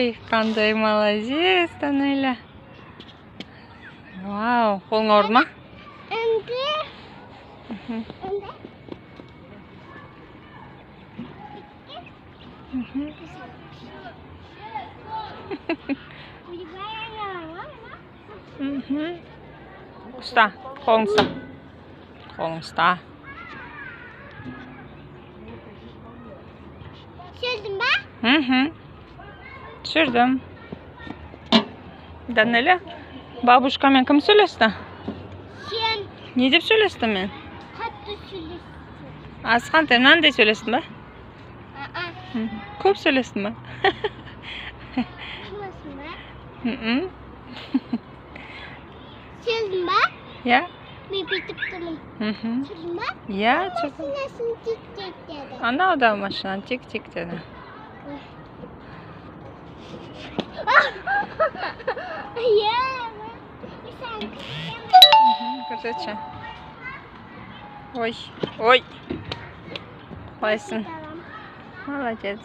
Ой, қандай молодец, Данеля. Вау, қолың ауырды ма? Ұста, қолың ұста. Қолың ұста. Сездің ба? Мхм tushirdim danila babushka bilan kim so'rashdi sen ne deb so'rashdim men qattiq so'rashdim az qanday nanday so'rashdimi ko'p so'rashdimi Sözme? Ya. Bir bitirdim. Sözme? Ya. Maşinasını tik tik dedi. Ana o da maşinan tik tik dedi. Короче. Ой, ой. Лайсон. Молодец.